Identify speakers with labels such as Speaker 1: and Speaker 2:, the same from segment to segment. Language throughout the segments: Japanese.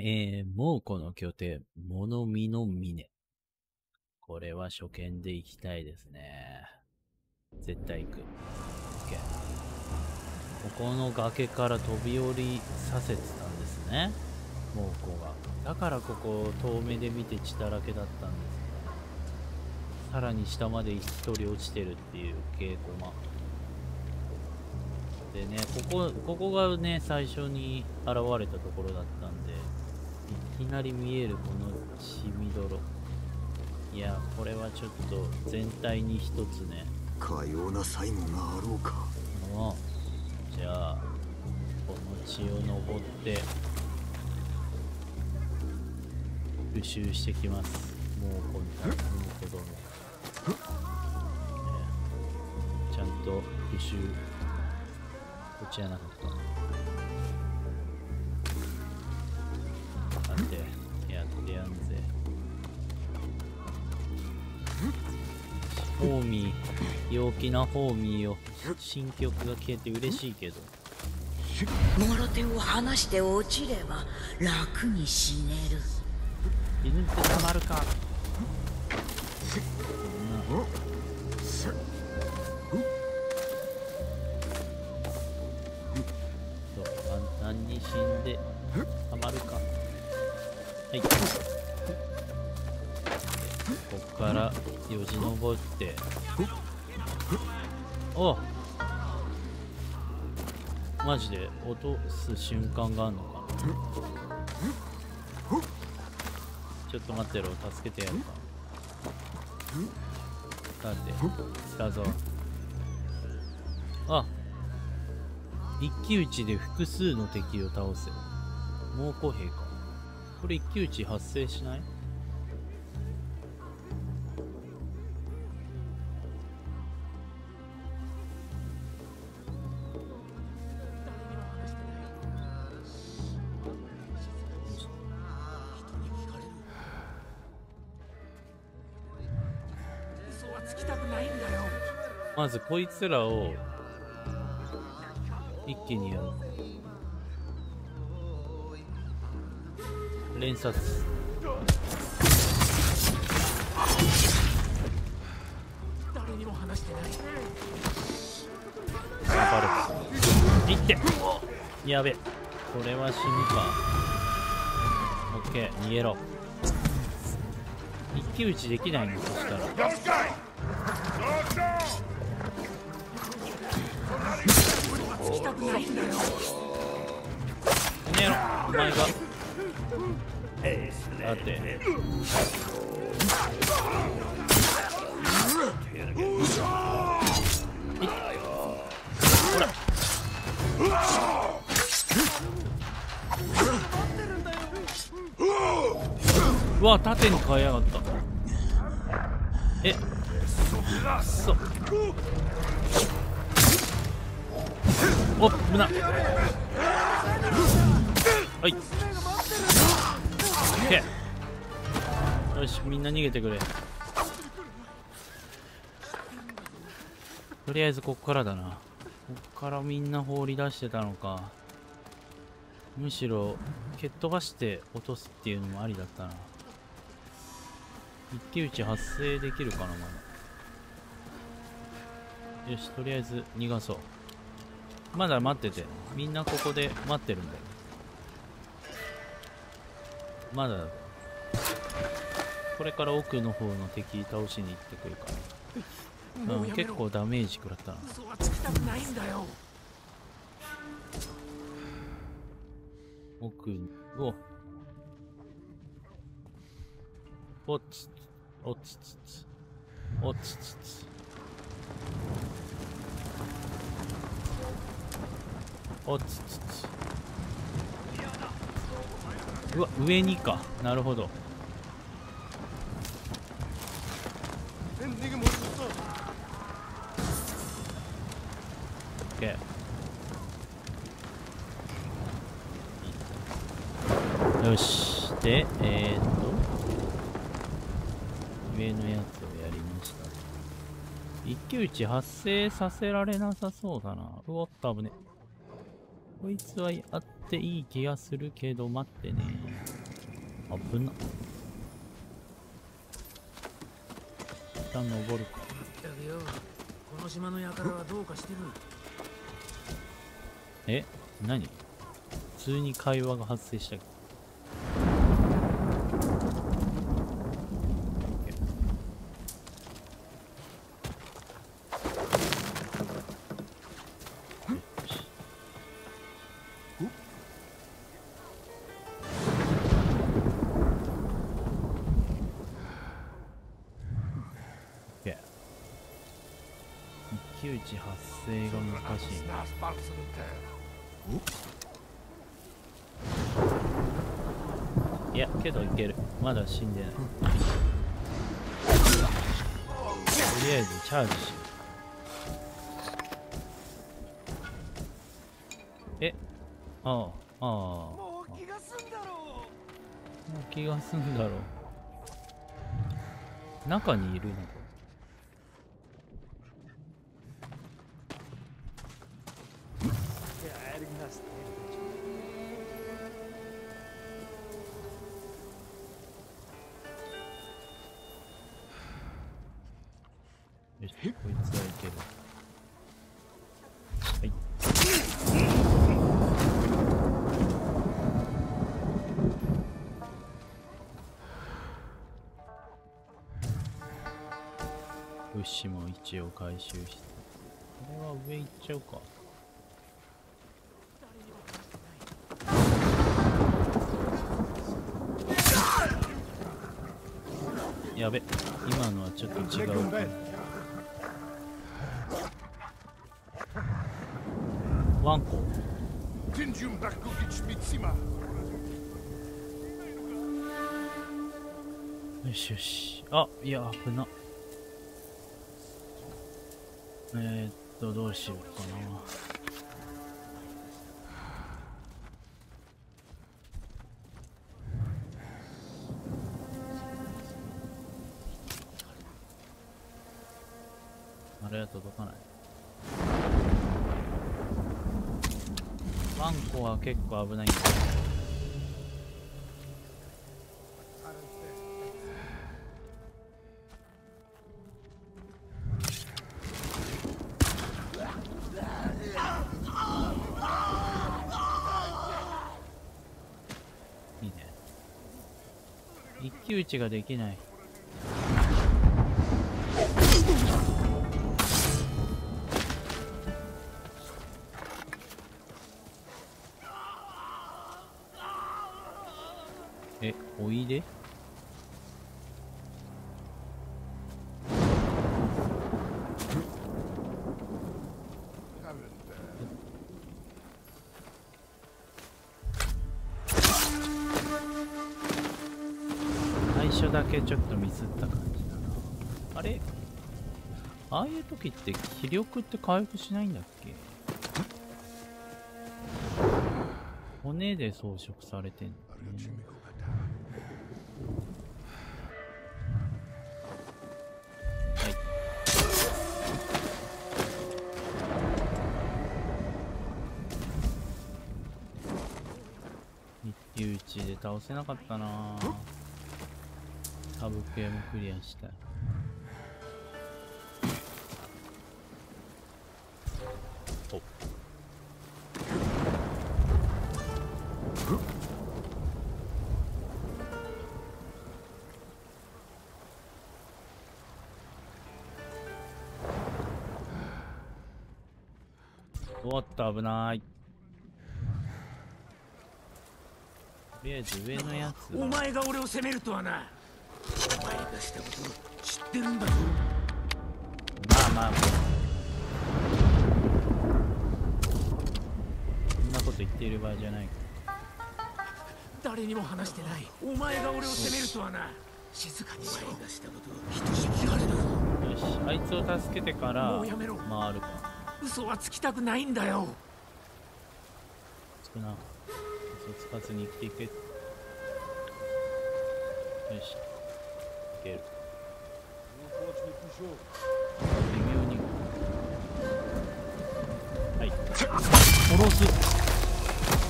Speaker 1: えー、猛虎の拠点、物見の峰。これは初見で行きたいですね。絶対行く。OK。ここの崖から飛び降りさせてたんですね。猛虎が。だからここ遠目で見て血だらけだったんですね。さらに下まで一人落ちてるっていう稽古間。でね、ここ、ここがね、最初に現れたところだったんで、きなり見えるこの血みどろ。いや、これはちょっと全体に一つね。
Speaker 2: かような才能があろうか。
Speaker 1: もう、じゃあ、この血を登って、復習してきます。もうこんな、もう子供。ねちゃんと復習、こっちじゃなかった。さて、やってやんぜ。ホーミー、陽気なホーミーよ。新曲が消えて嬉しいけど。
Speaker 3: もろ手を離して落ちれば楽に死ねる
Speaker 1: 犬ってたまるか。そう簡単に死んで。はい。ここからよじ登って。おマジで落とす瞬間があるのか。なちょっと待ってろ助けてやるか。さて来たぞ。あ一騎打ちで複数の敵を倒せ。猛虎兵か。これ一騎打ち発生しない？まずこいつらを一気にやる連殺。
Speaker 4: 誰にも話してない。
Speaker 1: あバレたいって。やべこれは死ぬか。オッケー。逃げろ。一騎打ちできないの？そしたら。
Speaker 4: つきたくないんだよ
Speaker 1: この野郎お前がだっていっほらうわ縦に変えやがったえくそおっ危なはいよしみんな逃げてくれ。とりあえずこっからだな。こっからみんな放り出してたのか。むしろ蹴っ飛ばして落とすっていうのもありだったな。一騎打ち発生できるかなまだ。よしとりあえず逃がそう。まだ待ってて。みんなここで待ってるんだよ。まだだ。これから奥の方の敵倒しに行ってくるから。うん、結構ダメージ食らったな。
Speaker 4: 嘘はつきたくないんだよ。
Speaker 1: 奥に。お。おつおつつつ。おつつつ。おつつつ。うわ上にか。なるほどオッケーよし。でえー、っと。上のやつをやりました一騎打ち発生させられなさそうだな。うおっと危ね。こいつはあっていい気がするけど、待ってね。危な。一旦登るか。
Speaker 4: この島の輩はどうかしてる
Speaker 1: え何？普通に会話が発生した。けど。OK 一騎打ち発生が難しいねいや、けどいける。まだ死んでない。とりあえずチャージしよう。え？ああ、ああ。もう気が済んだろう。もう気が済んだろう。中にいるのか。物資も一応回収して。これは上行っちゃうか。やべ、今のはちょっと違う。ワンコよしよしあいや危なえー、っとどうしようかな。あれは届かない。ワンコは結構危ないんだ一騎打ちができない。え、おいで？時って気力って回復しないんだっけ？骨で装飾されてんの。ねはい。一騎打ちで倒せなかったな。サブ系もクリアしたいおっと危ない。とりあえず上のやつ
Speaker 4: お前が俺を責めるとはな。お前がしたこと知ってるんだぞ。
Speaker 1: まあまあ。まあそんなこと言っている場合じゃない。
Speaker 4: 誰にも話してない。お前が俺を責めるとはな。静かにしろ。お前がしたことれだぞ。
Speaker 1: よし。あいつを助けてから
Speaker 4: もうやめろ。
Speaker 1: 回るか
Speaker 4: 嘘はつきたくないんだよ。
Speaker 1: つくな。嘘つかずに生きていけ。よし。いける。微妙に。はい。殺す。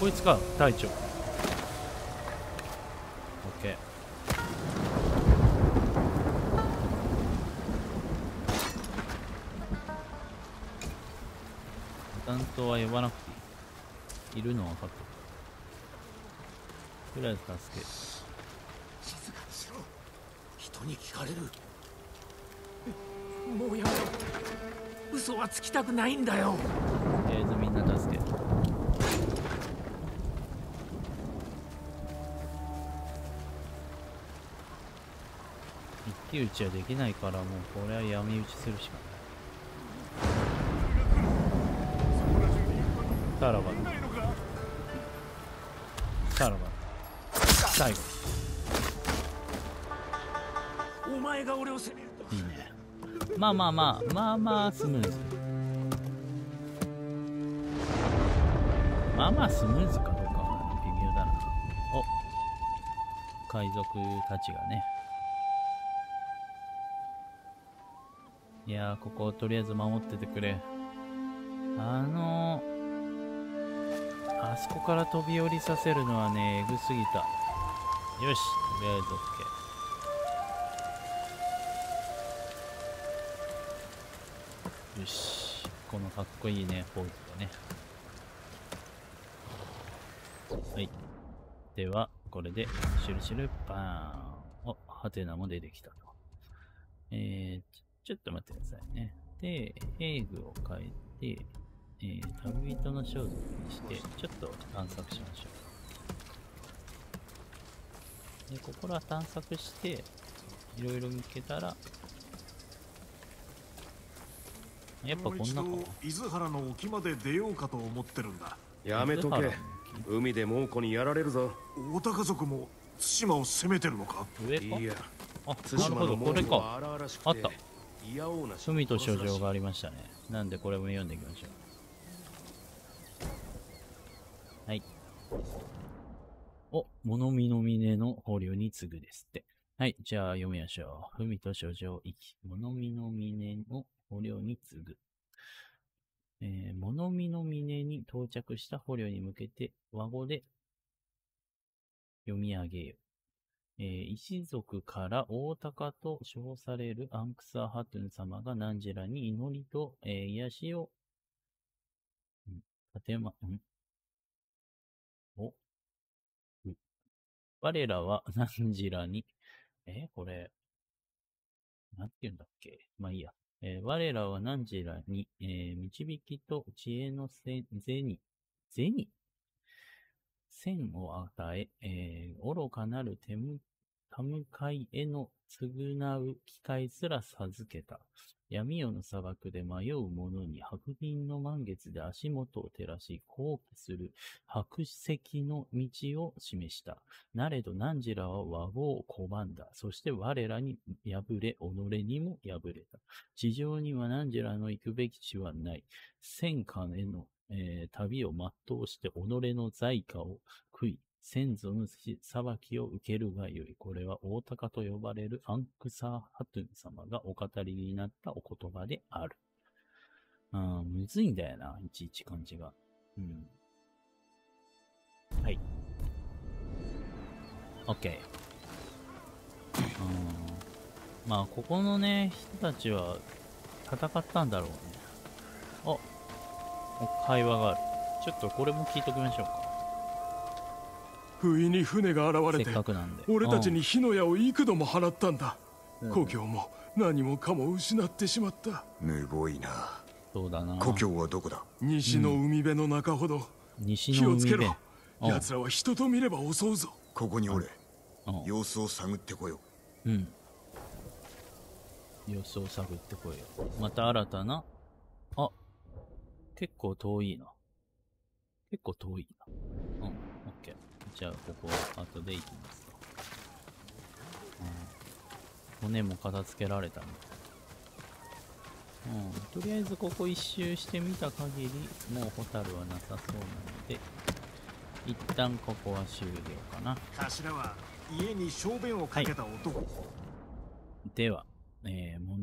Speaker 1: こいつか。隊長。担当は呼ばなくていい。いるのは分かってる。とりあえず助ける。
Speaker 4: 静かにしろ。人に聞かれる。もうやめろ。嘘はつきたくないんだよ。
Speaker 1: とりあえずみんな助ける。一騎打ちはできないからもうこれは闇打ちするしかないさらばさらば最後。
Speaker 4: お前が俺を責めると
Speaker 1: いいね。まあまあまあまあまあスムーズ。まあまあスムーズかどうかは微妙だな。お。海賊たちがね。いやーここをとりあえず守っててくれ。あのあそこから飛び降りさせるのはねえぐすぎた。よしとりあえず OK よしこのかっこいいねポーズだね。はい。ではこれでシュルシュルバーン。おハテナも出てきたと。えー、ちょちょっと待ってくださいね。で兵具を変えてえー、旅人の装束にしてちょっと探索しましょう。でここら探索していろいろ見つけたらやっぱこんなか
Speaker 5: 伊豆原の沖まで出ようかと思ってるんだ。
Speaker 6: やめとけ。海で猛虎にやられるぞ。
Speaker 5: 大高族も対馬を攻めてるのか？
Speaker 1: 上か？
Speaker 6: いや。
Speaker 1: あ
Speaker 6: 対馬
Speaker 1: なるほど。
Speaker 6: の
Speaker 1: これか。あった。
Speaker 6: いやおうな
Speaker 1: 海と書状がありましたね。なんでこれも読んでいきましょうはい。お物見の峰の捕虜に次ぐですって。はいじゃあ読みましょう。海と書状1物見の峰の捕虜に次ぐ。えー、物見の峰に到着した捕虜に向けて和語で読み上げよ。えー、一族から大高と称されるアンクサーハトゥン様がナンジェラに祈りと、えー癒しを、うん、立てま、ん？お。我らはナンジェラに、えこれ、なんて言うんだっけ？まあいいや。えー我らはナンジェラに、えー導きと知恵のせ銭、銭線を与え、えー愚かなる手む、手向かいへの償う機会すら授けた。闇夜の砂漠で迷う者に白銀の満月で足元を照らし、好奇する白石の道を示した。なれど、ナンジラは和合を拒んだ。そして我らに敗れ、己にも敗れた。地上にはナンジェラの行くべき地はない。戦火への、えー旅を全うして己の在家を食い、先祖の裁きを受けるがよい。これは大高と呼ばれるアンクサーハトゥン様がお語りになったお言葉である。うん、むずいんだよな、いちいち漢字が。うん。はい。OK。うん。まあ、ここのね、人たちは戦ったんだろうね。あ、会話がある。ちょっとこれも聞いときましょうか。
Speaker 5: 不意に船が現れ
Speaker 1: て。
Speaker 5: 俺たち
Speaker 1: うん。
Speaker 5: に火の矢を幾度も放った。んだ
Speaker 1: うん
Speaker 5: 故郷も何もかも失ってしまった。
Speaker 2: むごいな。
Speaker 1: そうだな。
Speaker 2: 故郷はどこだ？
Speaker 5: 西の海辺の中ほど。
Speaker 1: 西
Speaker 5: 気をつけろ。
Speaker 1: うん
Speaker 5: 奴らは人と見れば襲うぞ。
Speaker 2: ここにおれ。
Speaker 1: うん。
Speaker 2: 様子を探ってこよ
Speaker 1: うん。様子を探ってこいよ。また新たな、あ、結構遠いな。結構遠いな。じゃあ、ここ、後で行きますか。うん。骨も片付けられたね。うん。とりあえずここ一周してみた限り、もうホタルはなさそうなので、一旦ここは終了かな。
Speaker 5: 頭は家に小便をかけた男、
Speaker 1: では、えー、物